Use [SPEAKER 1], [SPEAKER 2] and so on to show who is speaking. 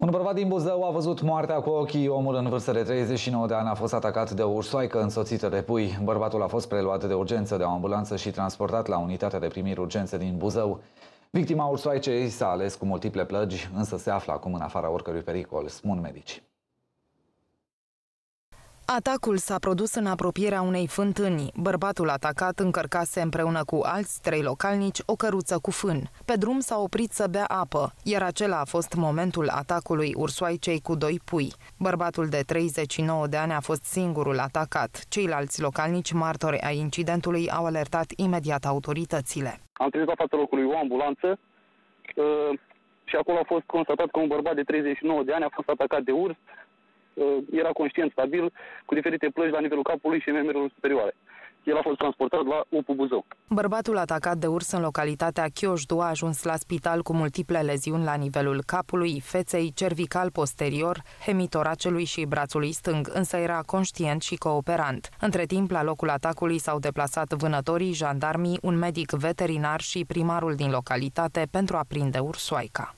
[SPEAKER 1] Un bărbat din Buzău a văzut moartea cu ochii. Omul în vârstă de 39 de ani a fost atacat de o ursoaică însoțită de pui. Bărbatul a fost preluat de urgență de o ambulanță și transportat la unitatea de primiri urgențe din Buzău. Victima ursoaicei s-a ales cu multiple plăgi, însă se află acum în afara oricărui pericol, spun medici.
[SPEAKER 2] Atacul s-a produs în apropierea unei fântâni. Bărbatul atacat încărcase împreună cu alți trei localnici o căruță cu fân. Pe drum s-a oprit să bea apă, iar acela a fost momentul atacului ursoaicei cu doi pui. Bărbatul de 39 de ani a fost singurul atacat. Ceilalți localnici martori ai incidentului au alertat imediat autoritățile.
[SPEAKER 3] Am trimis la fața locului o ambulanță uh, și acolo a fost constatat că un bărbat de 39 de ani a fost atacat de urs, Uh, era conștient, stabil, cu diferite plăci la nivelul capului și membrilor superioare. El a fost transportat la UPU Buzău.
[SPEAKER 2] Bărbatul atacat de urs în localitatea Chioșdu a ajuns la spital cu multiple leziuni la nivelul capului, feței, cervical posterior, hemitoracelui și brațului stâng, însă era conștient și cooperant. Între timp, la locul atacului s-au deplasat vânătorii, jandarmii, un medic veterinar și primarul din localitate pentru a prinde ursoaica.